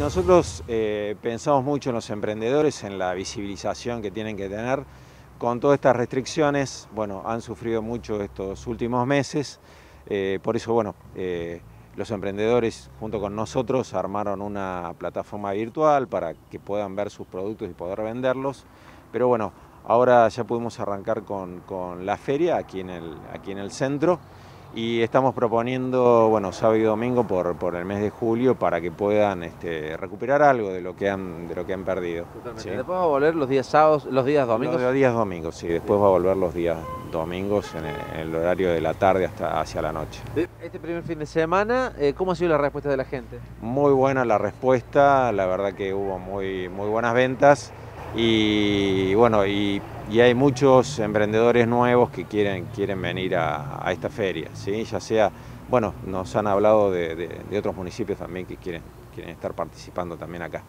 Nosotros eh, pensamos mucho en los emprendedores, en la visibilización que tienen que tener. Con todas estas restricciones, bueno, han sufrido mucho estos últimos meses. Eh, por eso, bueno, eh, los emprendedores junto con nosotros armaron una plataforma virtual para que puedan ver sus productos y poder venderlos. Pero bueno, ahora ya pudimos arrancar con, la feria aquí en el centro y estamos proponiendo, bueno, sábado y domingo por, por el mes de julio para que puedan este, recuperar algo de lo que han, de lo que han perdido. Totalmente. Después va a volver los días sábados, los días domingos. Los días domingos, sí. Después va a volver los días domingos en el, en el horario de la tarde hasta hacia la noche. Este primer fin de semana, eh, ¿cómo ha sido la respuesta de la gente? Muy buena la respuesta, la verdad que hubo muy, muy buenas ventas y bueno, y, hay muchos emprendedores nuevos que quieren, quieren venir a, esta feria, ¿sí? ya sea, bueno, nos han hablado de, de otros municipios también que quieren, quieren estar participando también acá.